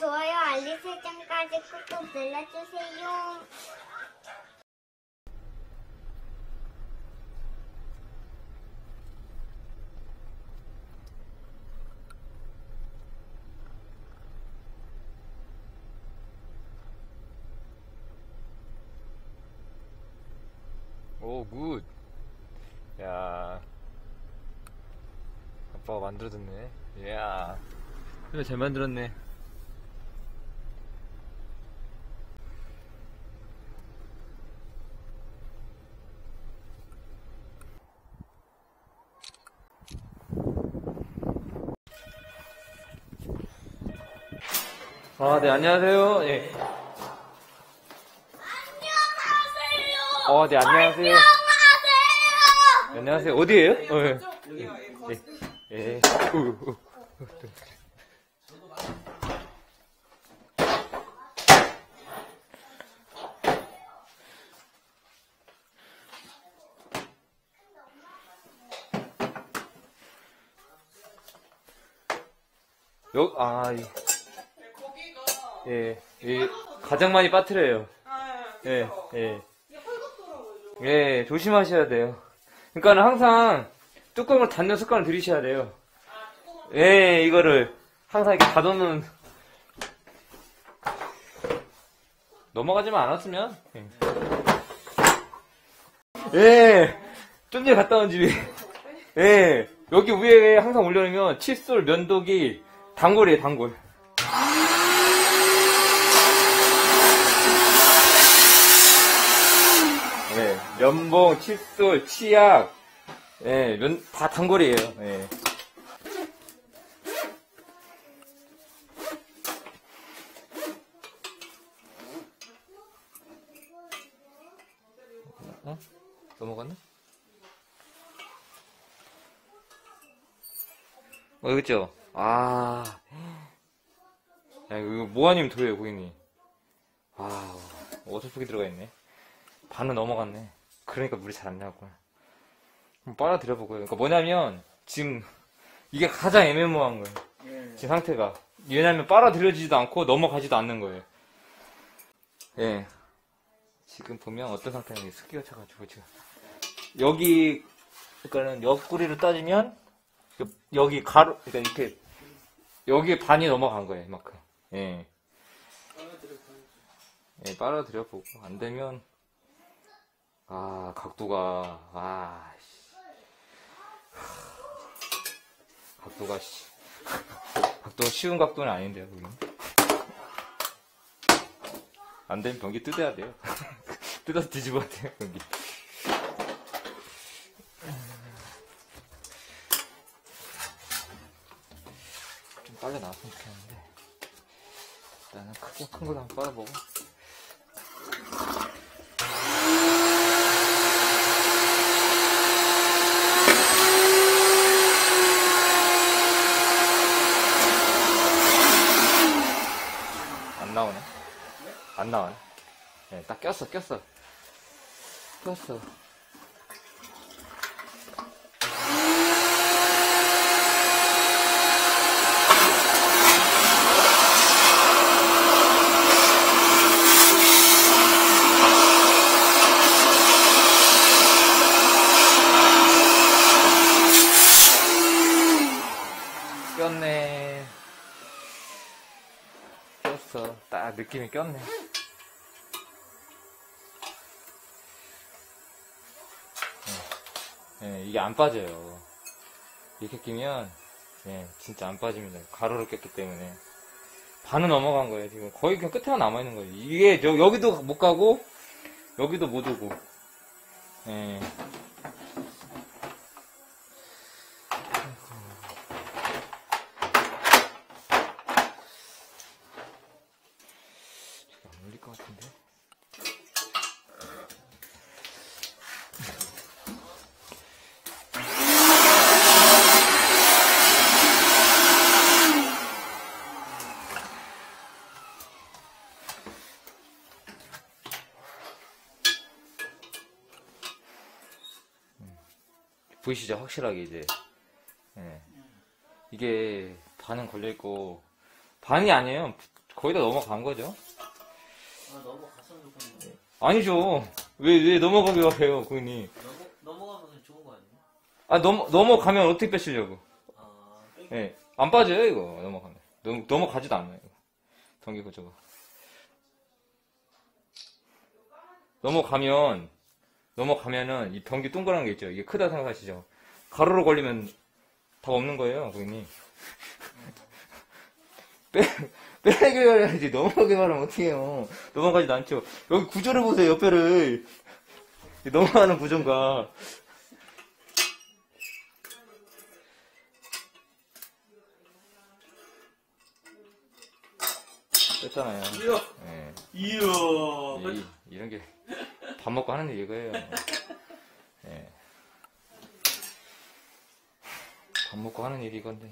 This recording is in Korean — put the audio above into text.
좋아요, 알림 설정까지 꾹꾹 눌러주세요. 오, 굿. 야. 아빠가 만들어줬네. 이야. 그래, 잘 만들었네. 아, 네, 안녕하세요. 예. 안녕하세요. 어, 네, 안녕하세요. 안녕하세요. 안녕하세요. 어디에요? 어, 예. 예. 예. 우, 우, 우. 여, 아, 이- 예, 예, 가장 많이 빠뜨려요. 예, 예. 예, 조심하셔야 돼요. 그러니까는 항상 뚜껑을 닫는 습관을 들이셔야 돼요. 예, 이거를 항상 이렇게 닫아놓는 넘어가지만 않았으면 예, 예, 좀 전에 갔다 온 집이 예, 여기 위에 항상 올려놓으면 칫솔, 면도기, 단골이에요, 단골. 예, 면봉, 칫솔, 치약, 예, 면, 다 단골이에요. 예. 어? 넘어갔나? 어, 있죠? 아. 야, 이거 모아님 도예요, 고객님. 아, 어설프게 들어가 있네. 반은 넘어갔네. 그러니까 물이 잘 안. 한번 빨아들여보고요. 그러니까 뭐냐면, 지금, 이게 가장 애매모호한 거예요. 지금 상태가. 왜냐면 빨아들여지지도 않고 넘어가지도 않는 거예요. 예. 지금 보면 어떤 상태냐면 습기가 차가지고 지금. 여기, 그러니까는 옆구리로 따지면, 여- 여기 가로, 그러니까 이렇게, 여기 반이 넘어간 거예요, 이만큼. 예. 예, 빨아들여 보고, 안 되면, 아, 각도가, 아, 씨. 하, 각도가, 씨. 각도가 쉬운 각도는 아닌데요, 여기는. 안 되면 변기 뜯어야 돼요. 뜯어서 뒤집어야 돼요, 변기. 좀 빨리 나왔으면 좋겠는데. 일단은 크게 큰 걸로 한번 빨아보고. 안 나오네. 안 나와네. 네, 딱 꼈어, 꼈어. 꼈어. 꼈네. 꼈어. 딱 느낌이 꼈네. 예, 이게 안 빠져요. 이렇게 끼면, 예, 진짜 안 빠집니다. 가로로 꼈기 때문에. 반은 넘어간 거예요, 지금. 거의 그냥 끝에만 남아 있는 거예요. 이게, 저, 여기도 못 가고, 여기도 못 오고. 예. 안 올릴 것 같은데? 보이시죠? 확실하게 이제. 예. 이게 반은 걸려있고, 반이 아니에요. 거의 다 넘어간 거죠? 아, 넘어갔으면 좋겠는데. 아니죠. 왜, 왜 넘어가게 해요, 고객님. 넘어, 넘어가면 좋은 거 아니에요? 아, 넘, 넘어가면 어떻게 빼시려고? 아, 예. 안 빠져요, 이거. 넘어가면. 넘, 넘어가지도 않아요, 이거. 전기 구조가. 넘어가면, 넘어가면은 이 변기 동그란 게 있죠. 이게 크다 생각하시죠? 가로로 걸리면 다 없는 거예요, 고객님. 빼, 빼게 말해야지. 넘어가게 말하면 어떡해요. 넘어가지도 않죠. 여기 구조를 보세요, 옆에를. 이 넘어가는 구조인가. 뺐잖아요. 이야! 예. 이야! 이, 이런 게 밥 먹고 하는 일 이거예요. 예. 밥 먹고 하는 일이 이건데.